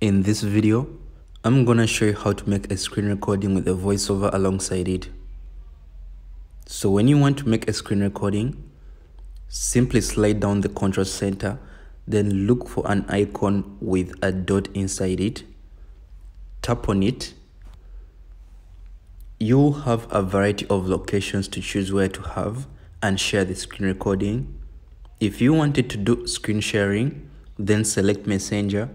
In this video, I'm gonna show you how to make a screen recording with a voiceover alongside it. So when you want to make a screen recording, simply slide down the control center, then look for an icon with a dot inside it. Tap on it. You'll have a variety of locations to choose where to have and share the screen recording. If you wanted to do screen sharing, then select messenger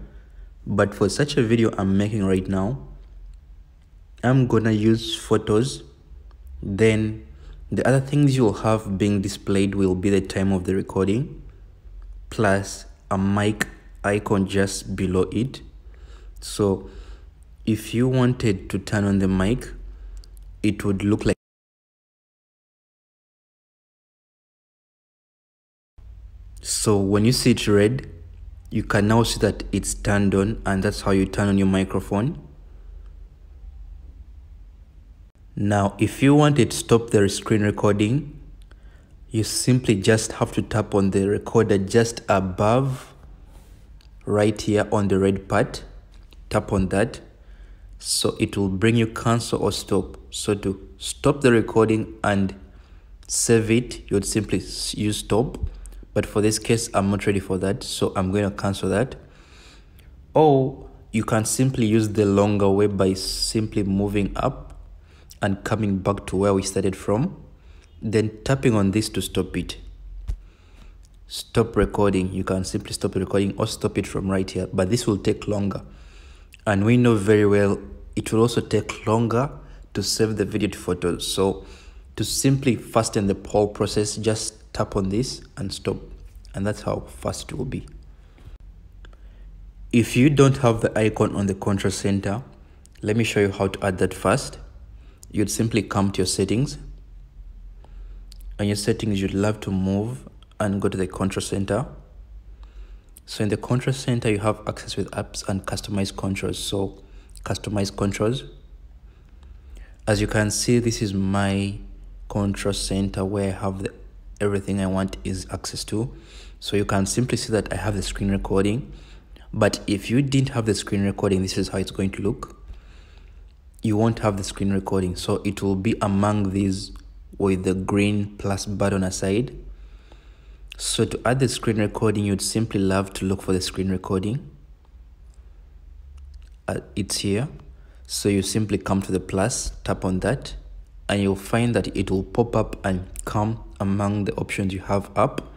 but for such a video I'm making right now I'm gonna use photos. Then the other things you'll have being displayed will be the time of the recording plus a mic icon just below it. So if you wanted to turn on the mic it would look like so when you see it red you can now see that it's turned on and that's how you turn on your microphone. Now if you want to stop the screen recording you simply just have to tap on the recorder just above right here on the red part. Tap on that. So it will bring you cancel or stop. So to stop the recording and save it you would simply use stop but for this case i'm not ready for that so i'm going to cancel that. Or you can simply use the longer way by simply moving up and coming back to where we started from then tapping on this to stop it. Stop recording. You can simply stop recording or stop it from right here but this will take longer. And we know very well it will also take longer to save the video to photos so to simply fasten the whole process just tap on this and stop. And that's how fast it will be. If you don't have the icon on the control center let me show you how to add that first you'd simply come to your settings. And your settings you'd love to move and go to the control center. So in the control center you have access with apps and customize controls. So customize controls. As you can see this is my control center where I have the everything I want is access to. So you can simply see that I have the screen recording. But if you didn't have the screen recording, this is how it's going to look. You won't have the screen recording. So it will be among these with the green plus button aside. So to add the screen recording, you'd simply love to look for the screen recording. Uh, it's here. So you simply come to the plus, tap on that, and you'll find that it will pop up and come among the options you have up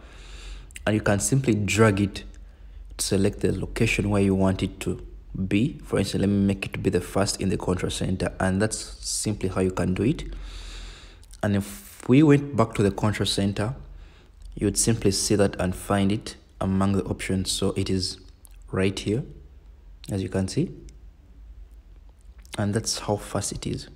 and you can simply drag it to select the location where you want it to be. For instance let me make it be the first in the control center and that's simply how you can do it. And if we went back to the control center you would simply see that and find it among the options. So it is right here as you can see. And that's how fast it is